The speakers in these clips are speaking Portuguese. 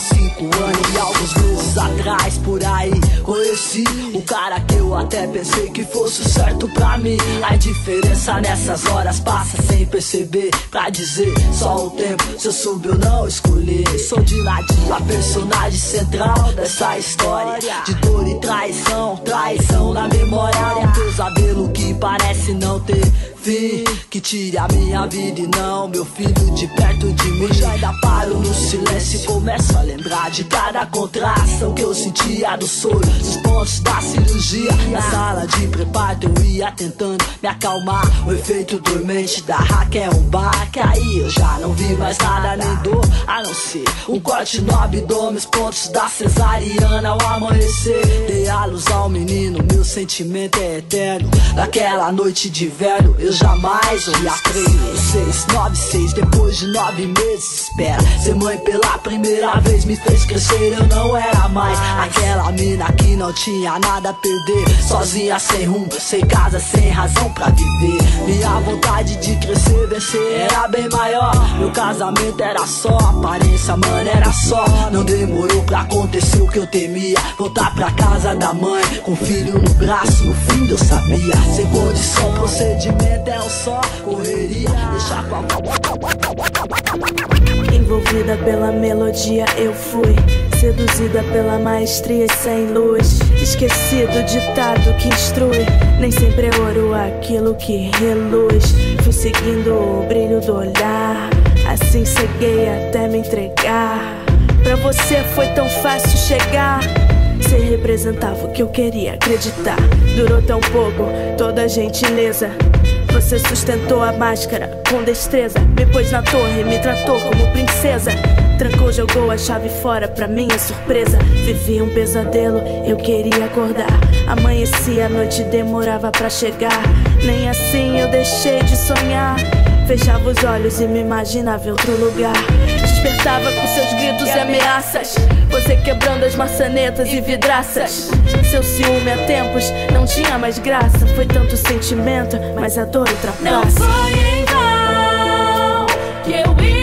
há cinco anos e alguns meses atrás por aí conheci o cara que eu até pensei que fosse certo pra mim. A diferença nessas horas passa sem perceber. Pra dizer só o tempo, se eu soube ou não escolher. Sou de ladinho, a personagem central dessa história. De dor e traição, traição na memória. Um pesadelo que parece não ter fim que tire a minha vida e não meu filho de perto de mim. Já ainda paro no silêncio e começo a lembrar de cada contração que eu sentia do soro, dos pontos da cirurgia. Na sala de preparo eu ia tentando me acalmar. O efeito dormente da hack é um bar que aí eu já não vi mais nada nem dor, a não ser um corte no abdômen, os pontos da cesariana ao amanhecer. Dei a luz ao menino, meu sentimento é eterno. Naquela noite de inverno eu jamais olhar três, nove, seis Depois de nove meses espera. Ser mãe pela primeira vez me fez crescer Eu não era mais aquela mina que não tinha nada a perder. Sozinha, sem rumo, sem casa, sem razão pra viver. Minha vontade de crescer, vencer era bem maior. Meu casamento era só aparência, mano, era só Não demorou pra acontecer o que eu temia Voltar pra casa da mãe com filho no braço No fim eu sabia, sem condição, procedimento é um só correria. Deixar com a Envolvida pela melodia, eu fui. Seduzida pela maestria sem luz. Esquecido o ditado que instrui. Nem sempre é ouro aquilo que reluz. Fui seguindo o brilho do olhar. Assim ceguei até me entregar. Pra você foi tão fácil chegar. Você representava o que eu queria acreditar. Durou tão pouco, toda gentileza. Você sustentou a máscara com destreza. Me pôs na torre, me tratou como princesa. Trancou, jogou a chave fora pra minha surpresa. Vivi um pesadelo, eu queria acordar. Amanhecia, a noite demorava pra chegar. Nem assim eu deixei de sonhar. Fechava os olhos e me imaginava em outro lugar. Despertava com seus gritos e ameaças. Você quebrando as maçanetas e vidraças. Seu ciúme há tempos não tinha mais graça. Foi tanto sentimento, mas a dor ultrapassa. Não foi em vão que eu esperei.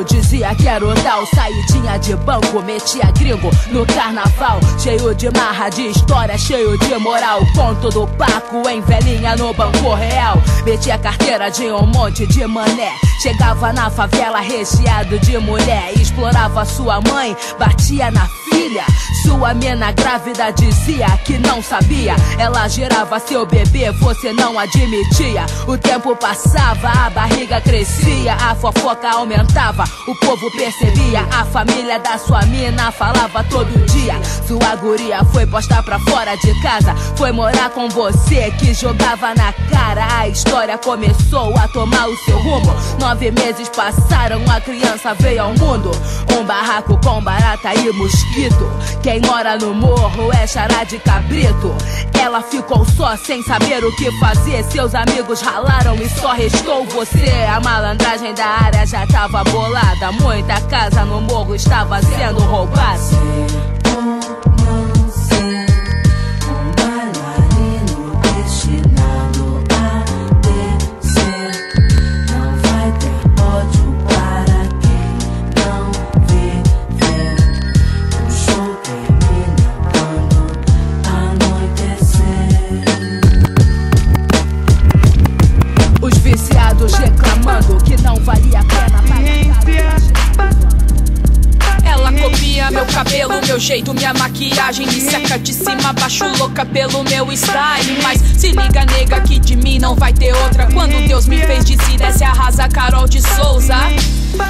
Dizia que era o tal. Saidinha de banco, metia gringo no carnaval. Cheio de marra, de história, cheio de moral. Conto do Paco em velhinha no banco real. Metia carteira de um monte de mané. Chegava na favela recheado de mulher. Explorava sua mãe, batia na filha. Sua mina grávida dizia que não sabia. Ela gerava seu bebê, você não admitia. O tempo passava, a barriga crescia, a fofoca aumentava. O povo percebia, a família da sua mina falava todo dia. Sua guria foi posta pra fora de casa, foi morar com você que jogava na cara. A história começou a tomar o seu rumo. Nove meses passaram, a criança veio ao mundo. Um barraco com barata e mosquito. Quem mora no morro é chará de cabrito. Ela ficou só sem saber o que fazer. Seus amigos ralaram e só restou você. A malandragem da área já tava bolada. Muita casa no morro estava sendo roubada. Jeito, minha maquiagem Me seca de cima baixo, louca pelo meu style. Mas se liga, nega, que de mim não vai ter outra Deus me fez, disse desce, arrasa Carol de Souza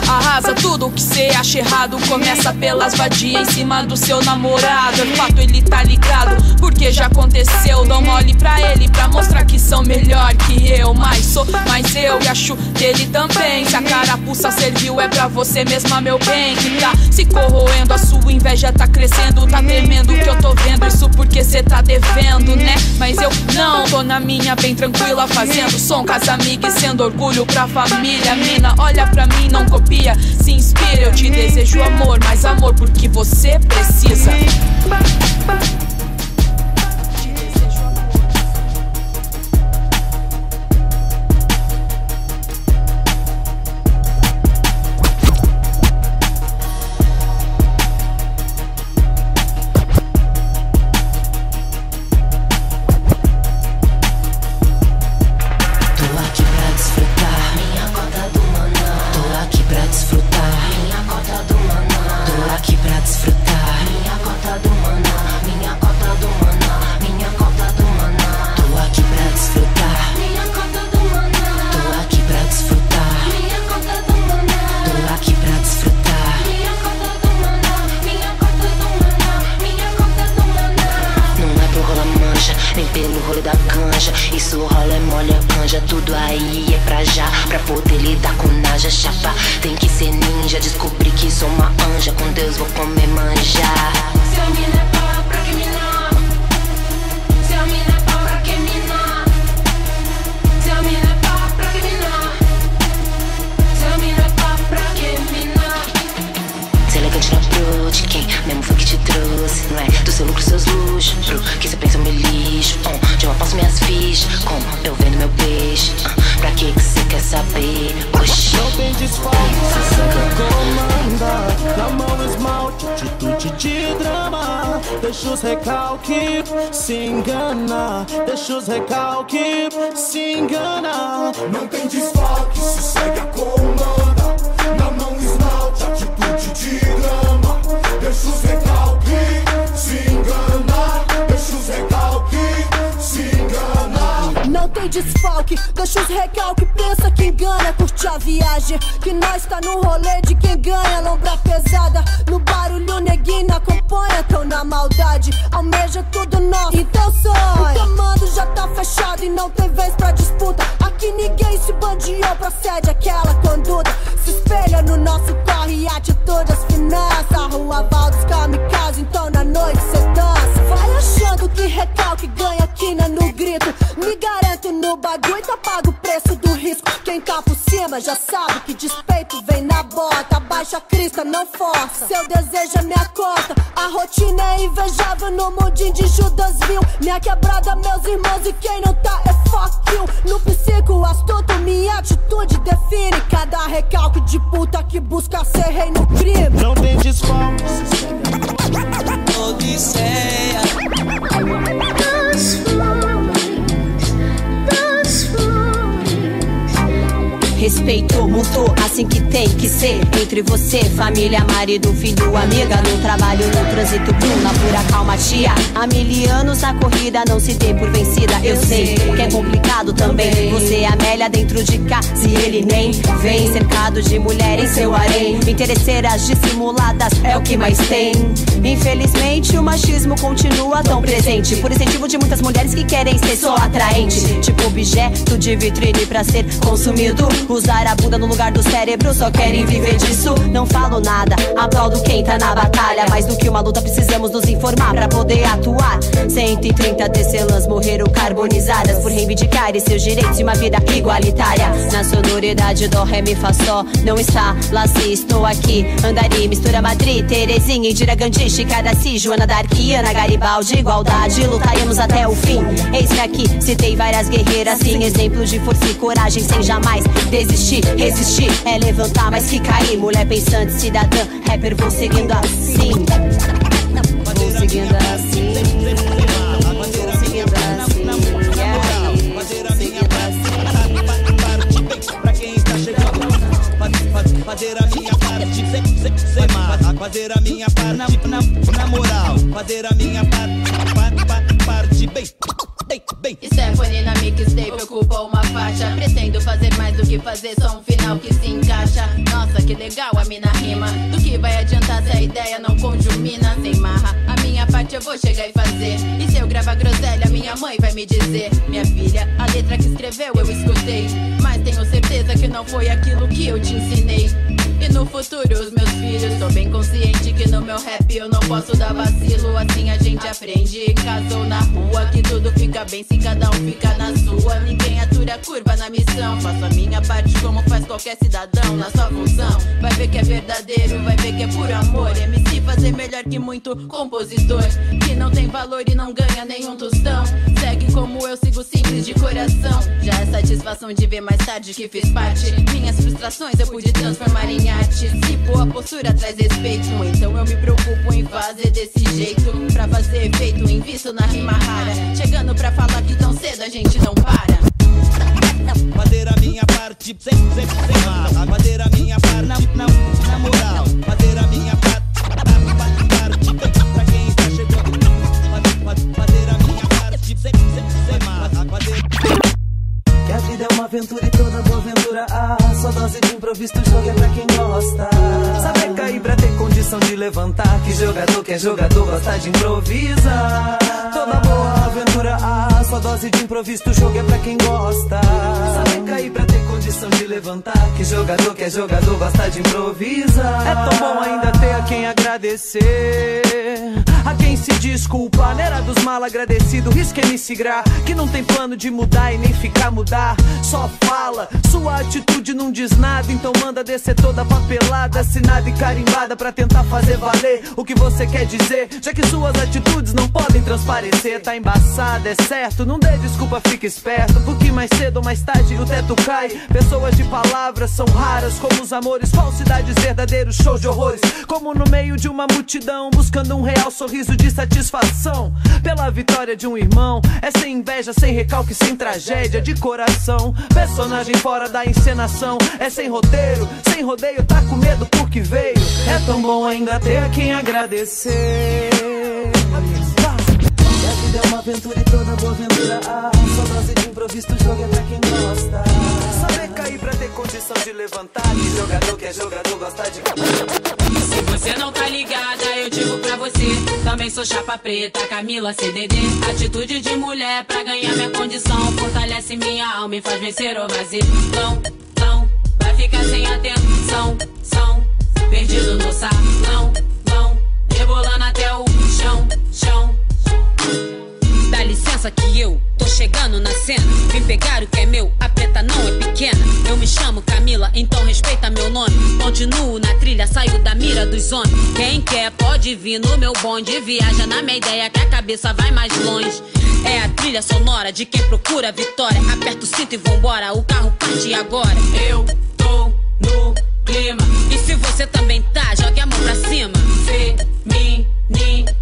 Arrasa tudo que cê acha errado começa pelas vadias em cima do seu namorado. É fato, ele tá ligado, porque já aconteceu. Dou mole pra ele pra mostrar que são melhor que eu. Mas sou mais eu e acho dele também. Se a carapuça serviu, é pra você mesma, meu bem. Que tá se corroendo, a sua inveja tá crescendo. Tá temendo que eu tô vendo isso porque cê tá devendo, né? Mas eu não tô na minha, bem tranquila, fazendo som com amigas, sendo orgulho pra família. Mina, olha pra mim, não copia, se inspira. Eu te desejo amor, mais amor porque você precisa. Pro que cê pensa eu me lixo. Um, De uma posso minhas fichas. Como eu vendo meu peixe? Ah, Pra que que cê quer saber? Oxi. Não tem desfalque, se sempre comanda Na mão esmalte, atitude de drama. Deixa os recalque, se engana Deixa os recalque, se engana Não tem desfalque, se segue a comanda. Na mão esmalte, atitude de drama. Deixa os recalque, tem desfalque, deixa os recalque, pensa que engana, curte a viagem. Que nós tá no rolê de quem ganha, lombra pesada. No barulho, neguinho acompanha, tão na maldade. Almeja tudo nosso, então sonha. O comando já tá fechado e não tem vez pra disputa. Aqui ninguém se bandiou, procede aquela conduta. Se espelha no nosso atitude, as finanças. Rua Valdes, kamikaze, então na noite cê dança. Vai achando que recalque ganha quina no grito. Me garanto no bagulho, tá pago o preço risco. Quem tá por cima já sabe que despeito vem na bota. Baixa a crista, não força. Seu desejo é minha cota. A rotina é invejável no mundinho de Judas viu. Minha quebrada, meus irmãos, e quem não tá é fuck you. No psico astuto, minha atitude define. Cada recalque de puta que busca ser rei no crime. Não tem desfalque, Odisseia. Respeito mútuo, assim que tem que ser. Entre você, família, marido, filho, amiga. No trabalho, no trânsito, blue, na pura calma, tia. Há mil anos na corrida, não se dê por vencida. Eu sei que é complicado também. Você é Amélia dentro de casa e ele nem vem. Cercado de mulher em seu harém. Interesseiras dissimuladas é o que mais tem. Infelizmente, o machismo continua tão presente. Por incentivo de muitas mulheres que querem ser só atraente. Tipo objeto de vitrine pra ser consumido. Usar a bunda no lugar do cérebro, só querem viver disso. Não falo nada, aplaudo quem tá na batalha. Mais do que uma luta, precisamos nos informar pra poder atuar. 130 tecelãs morreram carbonizadas por reivindicar seus direitos e uma vida igualitária. Na sonoridade do ré, mi, fá, sol, não está lá se estou aqui. Andari, mistura Madrid, Terezinha, Indira Gandhi, Chicadaci, Joana Darquiana, Garibaldi, igualdade, lutaremos até o fim. Eis-me aqui, citei várias guerreiras, sim, exemplos de força e coragem sem jamais desistir. Resistir é levantar mais que cair. Mulher pensante, cidadã, rapper, vou seguindo assim. Vou seguindo assim. Vou seguindo assim. E assim. Fa- fazer a minha parte sem, sem, sem má. Fazer a minha parte na, na, na moral. Fazer a minha parte, que fazer, só um final que se encaixa. Nossa, que legal a mina rima. Do que vai adiantar se a ideia não conjumina? Sem marra, a minha parte eu vou chegar e fazer. E se eu gravar groselha, minha mãe vai me dizer: Minha filha, a letra que escreveu eu escutei. Mas tenho certeza que não foi aquilo que eu te ensinei. No futuro, os meus filhos, tô bem consciente que no meu rap eu não posso dar vacilo. Assim a gente aprende em casa ou na rua. Que tudo fica bem se cada um fica na sua. Ninguém atura curva na missão. Faço a minha parte como faz qualquer cidadão na sua função. Vai ver que é verdadeiro, vai ver que é por amor. MC fazer melhor que muito compositor. Que não tem valor e não ganha nenhum tostão. Segue como eu sigo simples de coração. Já é satisfação de ver mais tarde que fiz parte. Minhas frustrações eu pude transformar em arte. Se boa postura traz respeito, então eu me preocupo em fazer desse jeito. Pra fazer efeito, invisto na rima rara. Chegando pra falar que tão cedo a gente não para. Fazer a minha parte sem, sem, sem marra. Fazer a minha parte na, na, moral. Fazer a minha parte aventura e toda boa aventura. Há Só dose de improviso, jogo é pra quem gosta. Saber cair pra ter condição de levantar Que jogador que é jogador gosta de improvisar. Toda boa aventura há Só dose de improviso, jogo é pra quem gosta. Saber cair pra ter condição de levantar Que jogador que é jogador gosta de improvisar. É tão bom ainda ter a quem agradecer. A quem se desculpa Na era dos mal agradecidos, risca MC Gra Que não tem plano de mudar e nem ficar mudar. Só fala, sua atitude não diz nada Então manda descer toda papelada Assinada e carimbada pra tentar fazer valer O que você quer dizer. Já que suas atitudes não podem transparecer Tá embaçada, é certo, não dê desculpa, fica esperto Porque mais cedo ou mais tarde o teto cai. Pessoas de palavras são raras Como os amores, falsidades verdadeiros Shows de horrores, como no meio de uma multidão Buscando um real sorriso de satisfação Pela vitória de um irmão. É sem inveja, sem recalque, sem tragédia De coração, personagem fora da encenação. É sem roteiro, sem rodeio Tá com medo porque veio. É tão bom ainda ter a quem agradecer. A vida é uma aventura e toda boa aventura. Há Só dose de improviso, o jogo é pra quem gosta de levantar Que jogador que é jogador gosta de... Se você não tá ligada, eu digo pra você. Também sou chapa preta, Camila CDD. Atitude de mulher pra ganhar minha condição. Fortalece minha alma e faz vencer o vazio. Não, não, vai ficar sem atenção. São, perdido no salão. Não, rebolando até o chão, chão. Dá licença que eu tô chegando na cena. Vim pegar o que é meu, a preta não é pequena. Eu me chamo Camila, então respeita meu nome. Continuo na trilha, saio da mira dos homens. Quem quer pode vir no meu bonde. Viaja na minha ideia que a cabeça vai mais longe. É a trilha sonora de quem procura vitória. Aperta o cinto e vambora, o carro parte agora. Eu tô no clima. E se você também tá, jogue a mão pra cima. Feminina.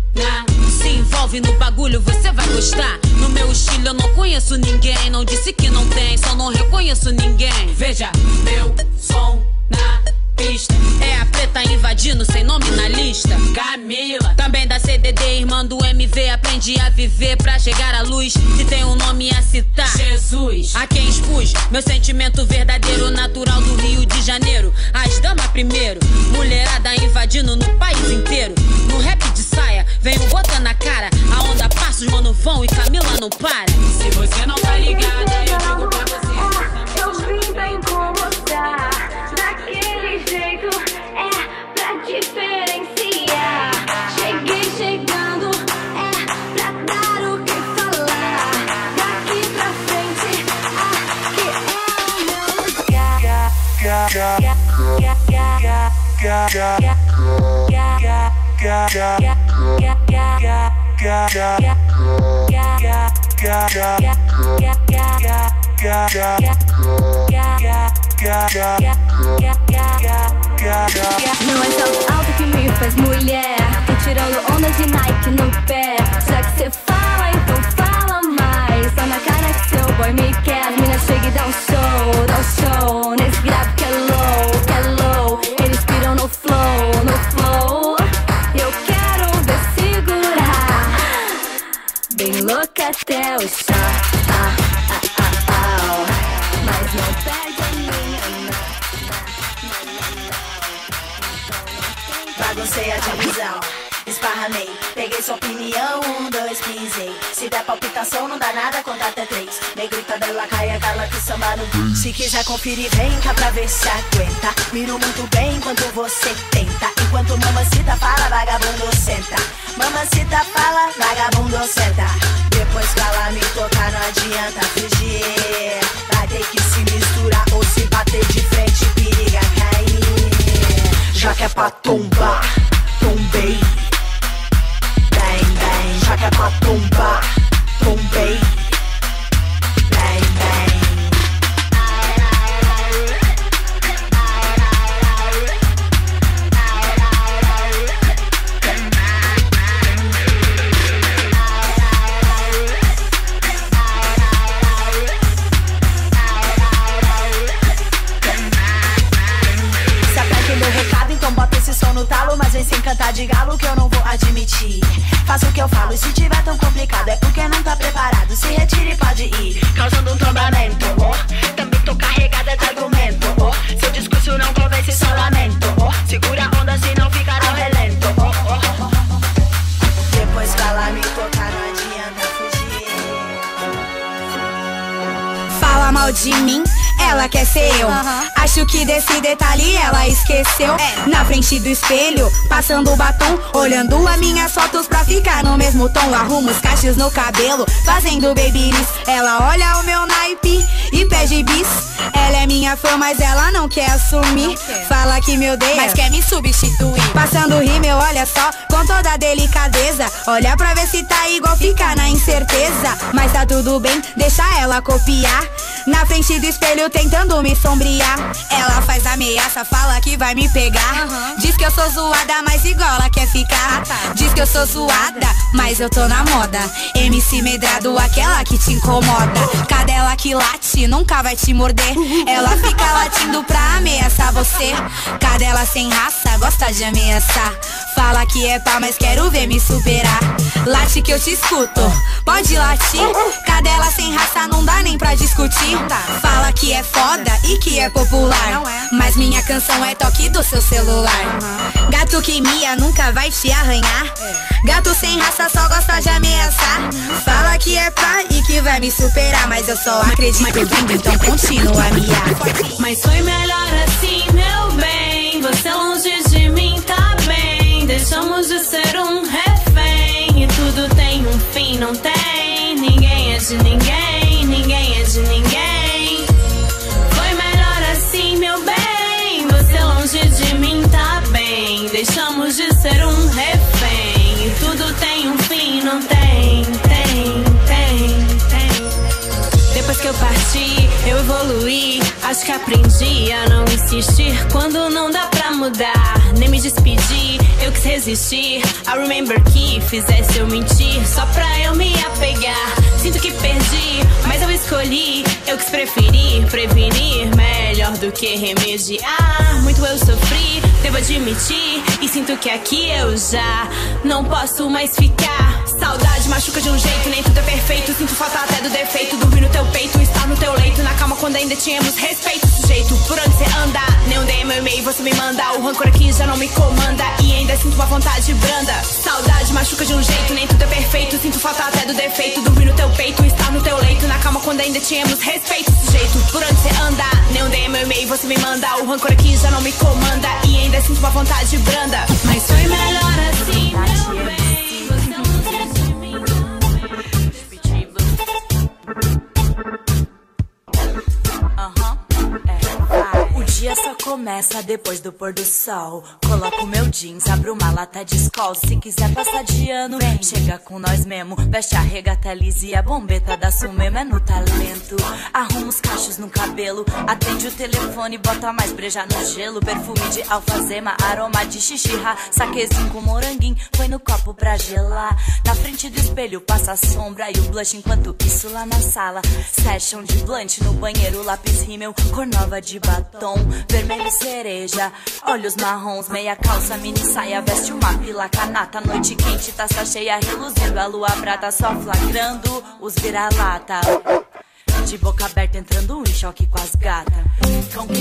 Se envolve no bagulho, você vai gostar. No meu estilo eu não conheço ninguém. Não disse que não tem, só não reconheço ninguém. Veja meu som na pista. É a preta invadindo sem nome na lista. Camila. Também da CDD, irmã do MV. Aprendi a viver pra chegar à luz. Se tem um nome a citar, Jesus. A quem expus meu sentimento verdadeiro, natural do Rio de Janeiro. As damas primeiro, mulherada invadindo no país inteiro. No rap de venho botando na cara. A onda passa, os mano vão e Camila não para. Se você não tá ligada, eu digo pra você. Eu vim pra incomodar Daquele jeito é pra diferenciar Cheguei chegando é pra dar o que falar Daqui pra frente aqui é o meu lugar Não é salto alto que me faz mulher Tô tirando ondas de Nike no pé. Já que cê fala, então fala mais. Só na cara que seu boy me quer. As minas chegam e dão um show, dão um show até o chão ah, ah, ah, ah. Mas não perde a minha sei a divisão. Esparramei, peguei sua opinião, um, dois, pisei. Se der palpitação, não dá nada, conta até três. Negrita dela cai, aquela que samba no. Se quiser conferir, vem cá pra ver se aguenta. Miro muito bem enquanto você tenta. Enquanto mamacita fala, vagabundo senta. Mamacita fala, vagabundo senta. Depois ela me tocar, não adianta fugir. Vai ter que se misturar ou se bater de frente, periga cair. Já que é pra tombar, tombei. Bang, bang, já que é pra tombar, tombei. Sem cantar de galo que eu não vou admitir Faça o que eu falo e se tiver tão complicado É porque não tá preparado, se retire e pode ir Causando um tombamento, oh. Também tô carregada de argumento, oh. Seu discurso não convence, só lamento, oh. Segura a onda se não ficar ao relento. Depois ela me tocar, não adianta fugir Fala mal de mim, ela quer ser eu. Acho que desse detalhe ela esqueceu. Na frente do espelho, passando o batom, olhando as minhas fotos pra ficar no mesmo tom. Arrumo os cachos no cabelo, fazendo babyliss. Ela olha o meu naipe e pede bis. Ela é minha fã, mas ela não quer assumir. Fala que me odeia, mas quer me substituir. Passando rímel, olha só, com toda a delicadeza. Olha pra ver se tá igual, fica na incerteza. Mas tá tudo bem, deixa ela copiar. Na frente do espelho tentando me sombrear. Ela faz ameaça, fala que vai me pegar. Diz que eu sou zoada, mas igual ela quer ficar. Diz que eu sou zoada, mas eu tô na moda. MC medrado, aquela que te incomoda. Cadela que late, nunca vai te morder. Ela fica latindo pra ameaçar você. Cadela sem raça, gosta de ameaçar. Fala que é pá, mas quero ver me superar. Late que eu te escuto, pode latir. Cadela sem raça, não dá nem pra discutir. Fala que é foda e que é popular. Mas minha canção é toque do seu celular. Gato que mia nunca vai te arranhar. Gato sem raça só gosta de ameaçar. Fala que é pá e que vai me superar. Mas eu só acredito vendo, então continua a miar. Mas foi melhor assim, meu bem. Você. Deixamos de ser um refém. E tudo tem um fim, não tem. Ninguém é de ninguém, ninguém é de ninguém. Foi melhor assim, meu bem. Você longe de mim tá bem. Deixamos de ser um refém. Que aprendi a não insistir quando não dá pra mudar. Nem me despedir, eu quis resistir. I remember que fizesse eu mentir só pra eu me apegar. Sinto que perdi, mas eu escolhi. Eu quis preferir, prevenir melhor do que remediar. Muito eu sofri, devo admitir. E sinto que aqui eu já não posso mais ficar. Saudade machuca de um jeito, nem tudo é perfeito. Sinto falta até do defeito. Dormir no teu peito, estar no teu leito. Na calma quando ainda tínhamos respeito. Sujeito, por onde você anda? Nem um DM, e-mail, você me manda. O rancor aqui já não me comanda. E ainda sinto uma vontade branda. Saudade machuca de um jeito, nem tudo é perfeito. Sinto falta até do defeito. Dormir no teu peito, estar no teu leito. Na calma quando ainda tínhamos respeito. Sujeito, por onde você anda? Nem um DM, e-mail, você me manda. O rancor aqui já não me comanda. E ainda sinto uma vontade branda. Mas foi melhor começa depois do pôr do sol. Coloco meu jeans, abro uma lata de escola. Se quiser passar de ano, vem. Chega com nós mesmo. Veste a regata lisa e a bombeta da Sumemo é no talento. Arruma os cachos no cabelo. Atende o telefone, bota mais breja no gelo. Perfume de alfazema, aroma de xixirra. Saquezinho com moranguinho, põe no copo pra gelar. Na frente do espelho passa a sombra e o blush enquanto isso lá na sala. Session de blunt no banheiro, lápis rímel, cor nova de batom. Vermelho cereja, olhos marrons, meia calça, mini saia, veste uma pila canata. Noite quente, taça cheia, reluzindo a lua prata, só flagrando os vira-lata. De boca aberta entrando em choque com as gatas.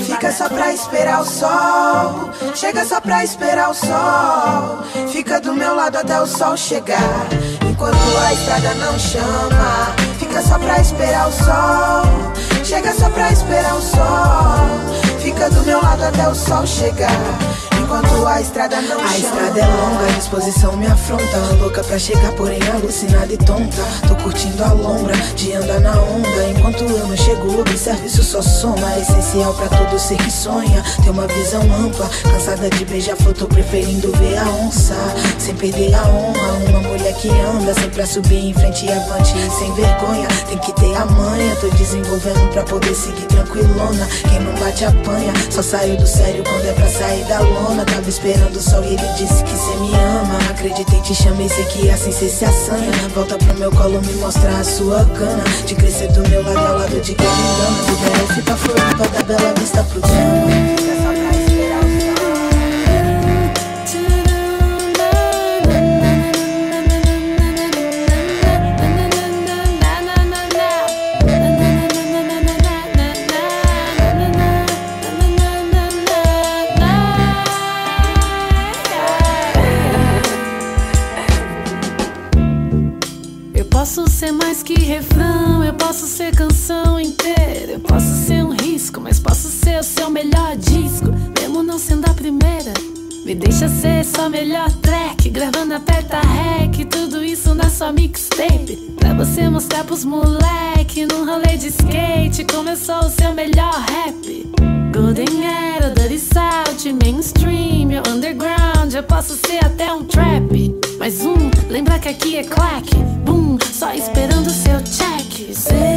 Fica só pra esperar o sol. Chega só pra esperar o sol. Fica do meu lado até o sol chegar. Enquanto a estrada não chama. Fica só pra esperar o sol. Chega só pra esperar o sol. Fica do meu lado até o sol chegar. Enquanto a estrada não. A estrada é longa, a disposição me afronta. Louca pra chegar, porém alucinada e tonta. Tô curtindo a lombra de andar na onda. Enquanto eu não chego, observo isso só soma. É essencial pra todo ser que sonha. Ter uma visão ampla, cansada de beijar flor, tô preferindo ver a onça. Sem perder a honra, uma mulher que anda sempre a subir em frente e avante sem vergonha. Tem que ter a manha, tô desenvolvendo pra poder seguir tranquilona. Quem não bate apanha, só saiu do sério quando é pra sair da lona. Tava esperando o sol e ele disse que cê me ama. Acreditei, te chamei, sei que assim cê se assanha. Volta pro meu colo me mostrar a sua cana. De crescer do meu lado ao lado de quem me engana. Do DF pra Floripa, da Bela Vista pro Tchan. Que refrão, eu posso ser canção inteira. Eu posso ser um risco, mas posso ser o seu melhor disco, mesmo não sendo a primeira. Me deixa ser sua melhor track, gravando aperta rec, tudo isso na sua mixtape. Pra você mostrar pros moleque num rolê de skate, sou o seu melhor rap. Golden Era, Dirty South, mainstream, eu underground, eu posso ser até um trap. Mais um, lembra que aqui é clack, boom, só esperando seu check.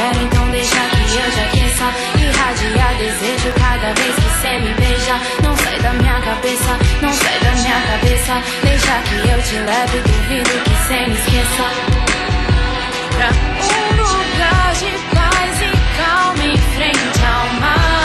Quero, então deixa que eu te aqueça. Irradiar desejo cada vez que cê me beija. Não sai da minha cabeça, não sai da minha cabeça. Deixa que eu te leve, duvido que cê me esqueça. Pra um lugar de paz e calma em frente ao mar.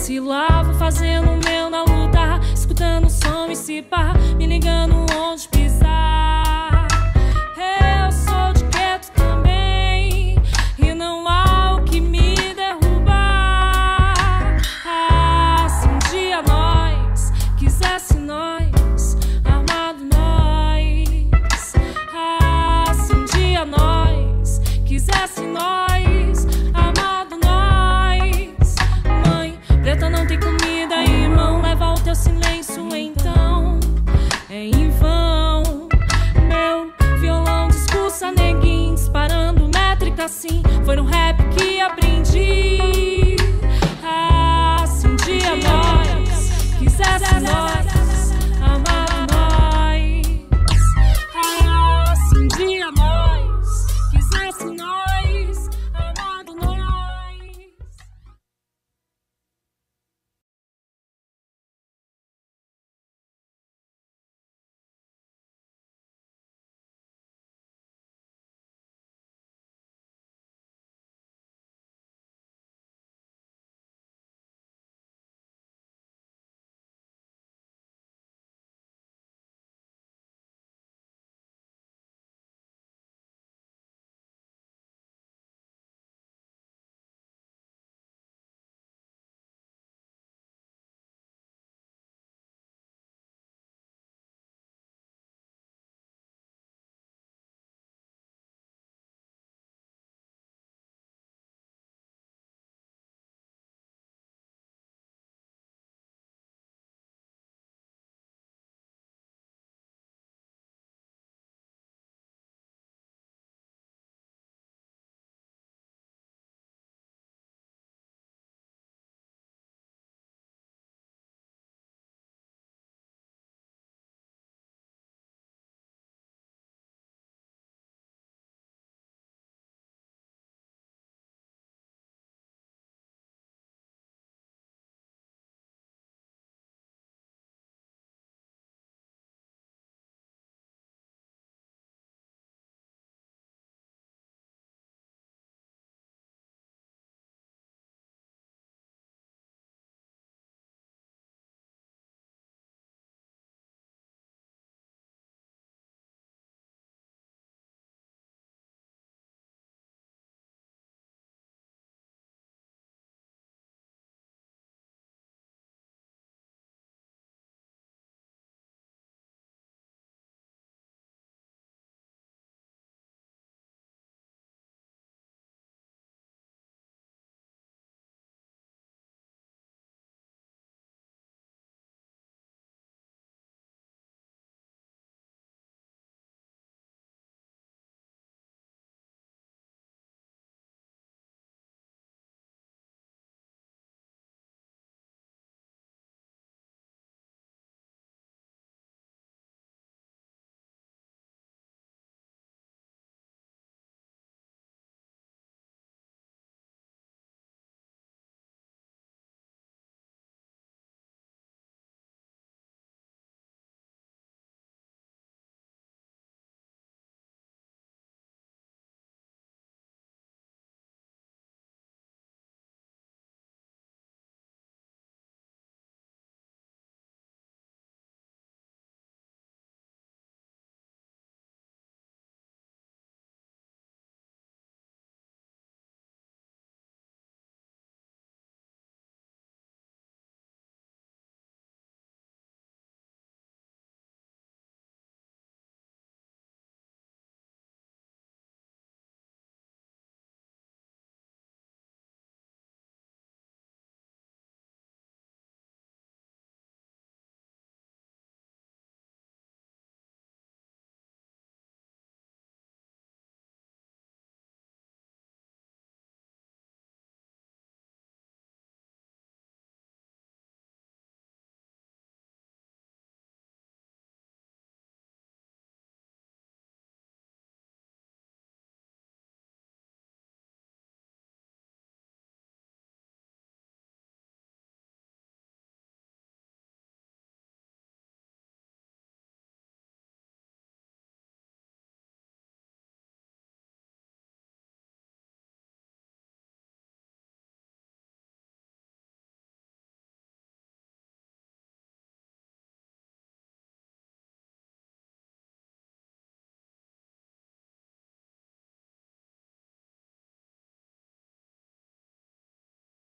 se lavo, fazendo o meu na luta, escutando o som e se pá, me ligando onde